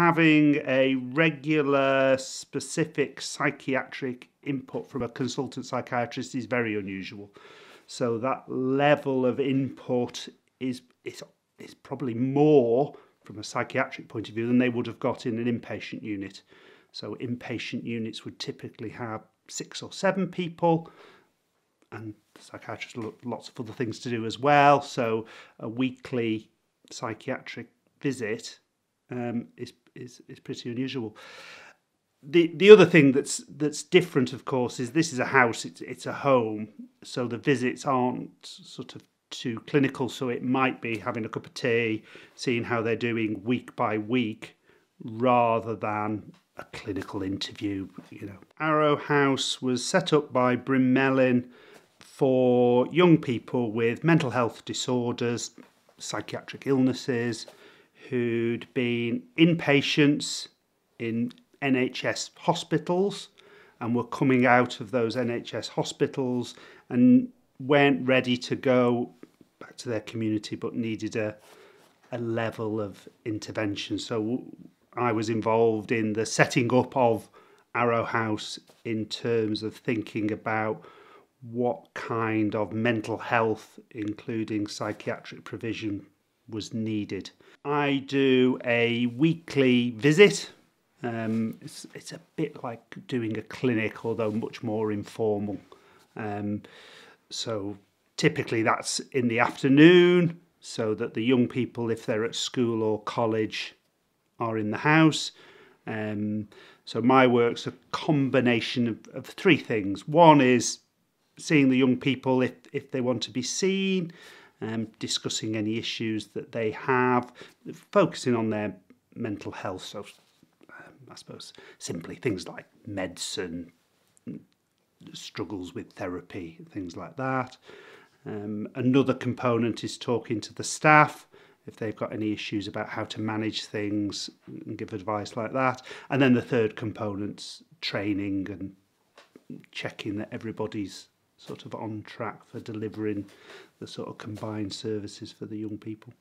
having a regular, specific psychiatric input from a consultant psychiatrist is very unusual. So that level of input is is is probably more from a psychiatric point of view than they would have got in an inpatient unit. So inpatient units would typically have six or seven people, and psychiatrists lots of other things to do as well. So a weekly psychiatric visit um, is, is is pretty unusual. The the other thing that's that's different, of course, is this is a house. It's it's a home, so the visits aren't sort of too clinical. So it might be having a cup of tea, seeing how they're doing week by week, rather than a clinical interview. You know, Arrow House was set up by Bryn Melyn for young people with mental health disorders, psychiatric illnesses, who'd been inpatients in NHS hospitals and were coming out of those NHS hospitals and weren't ready to go back to their community but needed a, a level of intervention. So I was involved in the setting up of Arrow House in terms of thinking about what kind of mental health, including psychiatric provision, was needed. I do a weekly visit. Um, it's, it's a bit like doing a clinic, although much more informal. Um, so typically that's in the afternoon, so that the young people, if they're at school or college, are in the house. Um, so my work's a combination of, of three things. One is seeing the young people if, if they want to be seen, um, discussing any issues that they have, focusing on their mental health. So, um, I suppose simply things like medicine, struggles with therapy, things like that. Um, another component is talking to the staff if they've got any issues about how to manage things and give advice like that. And then the third component's training and checking that everybody's sort of on track for delivering the sort of combined services for the young people.